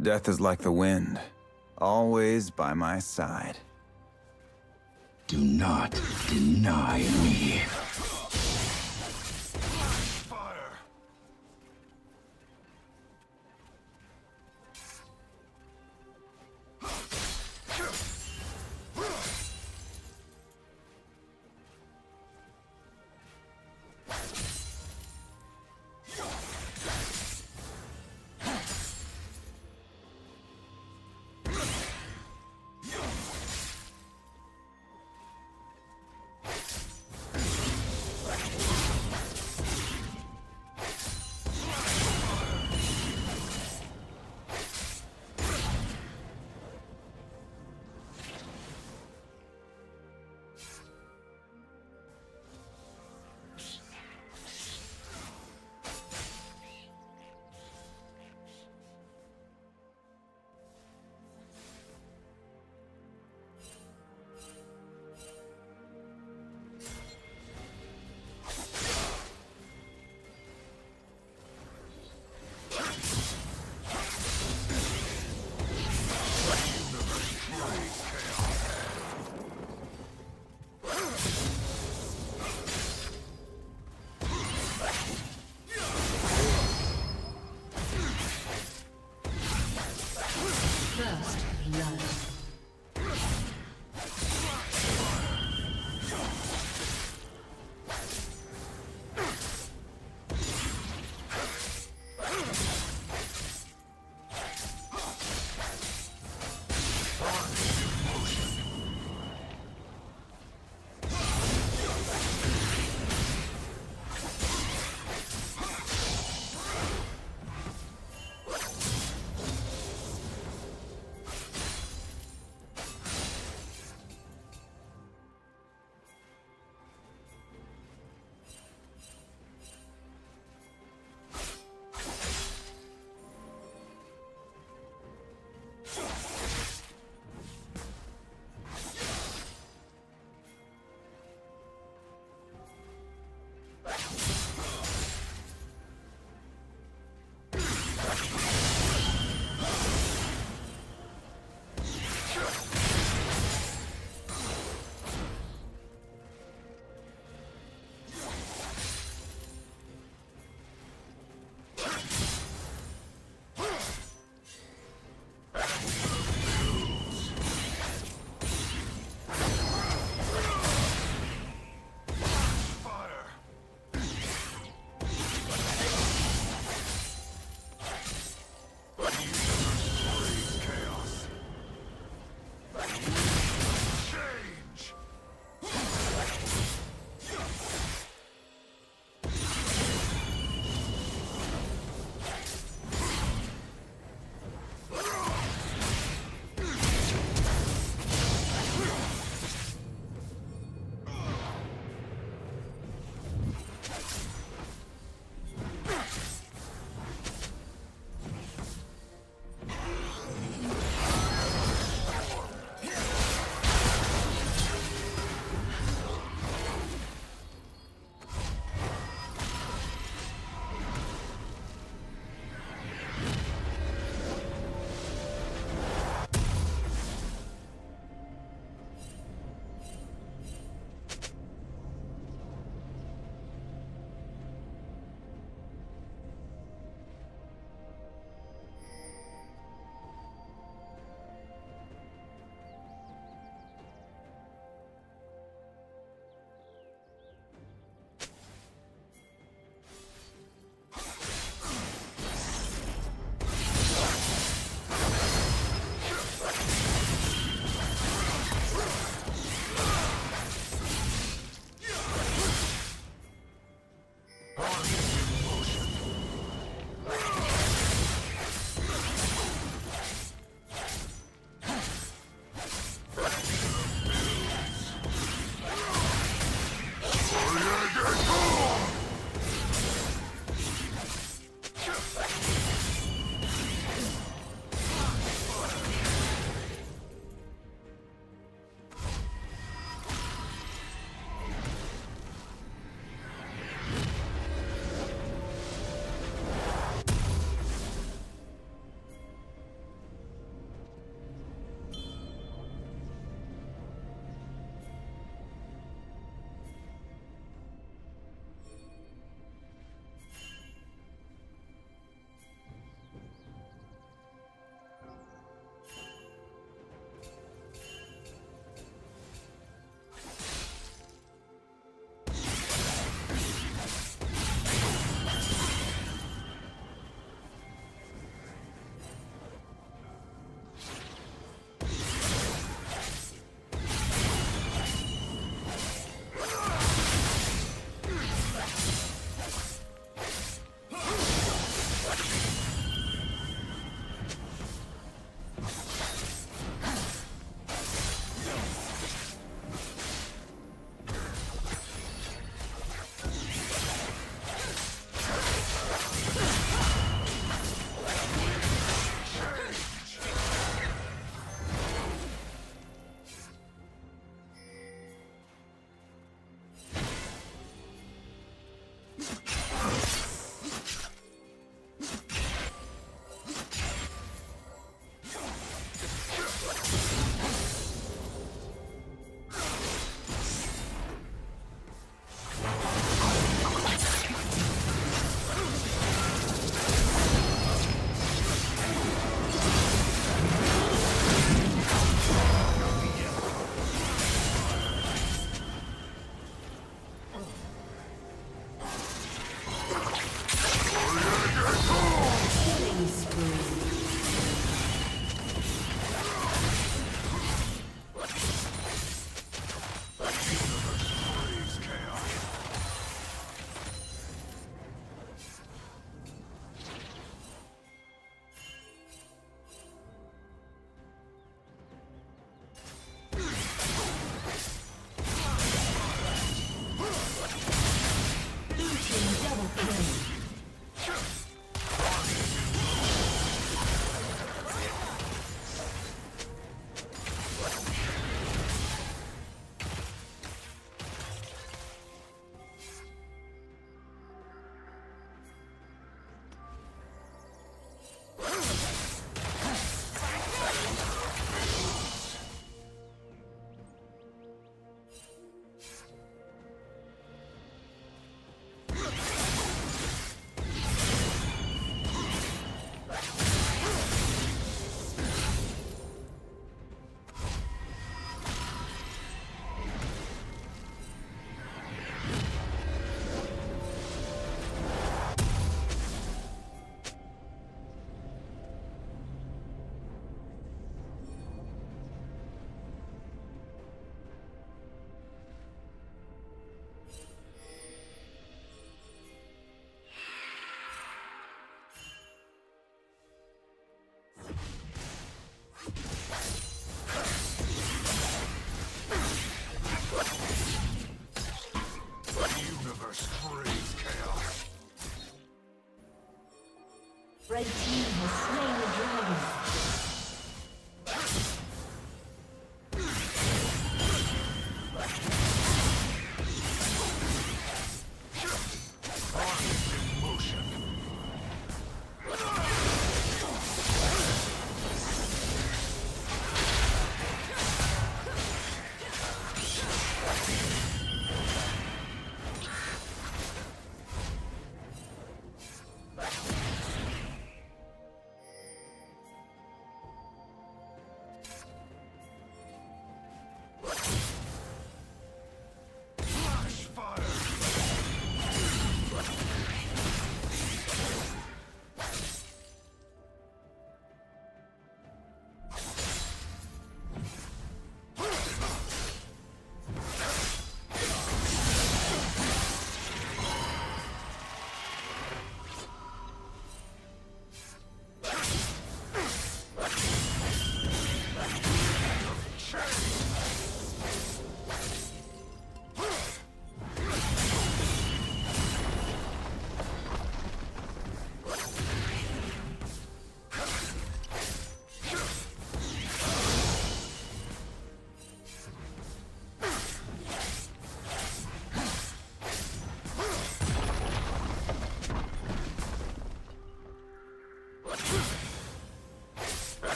Death is like the wind, always by my side. Do not deny me.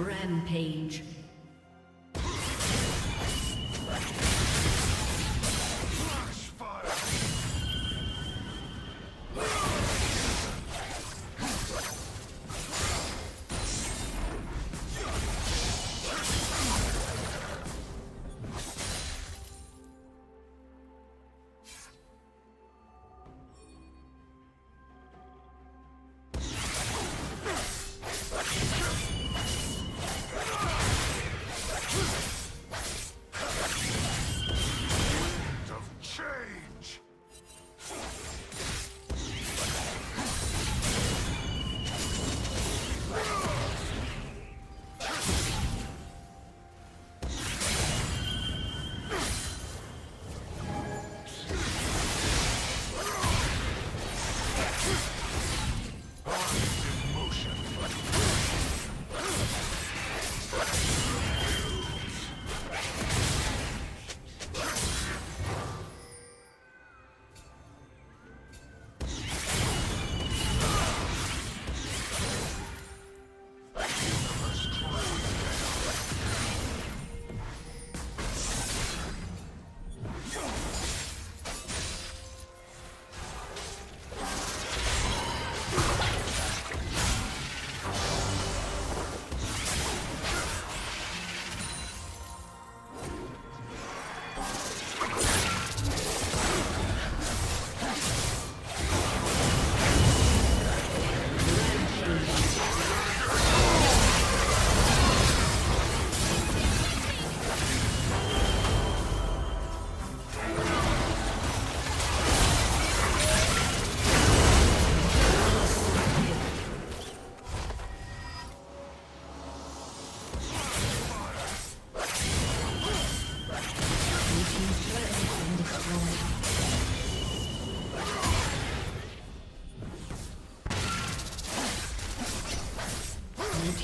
Rampage.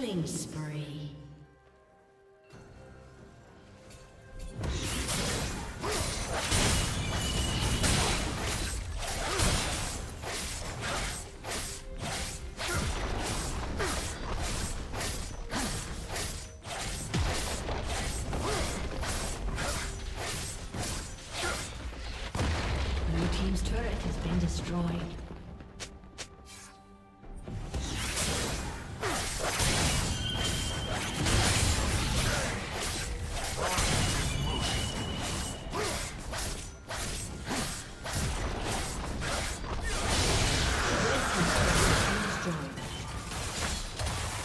Killing spree.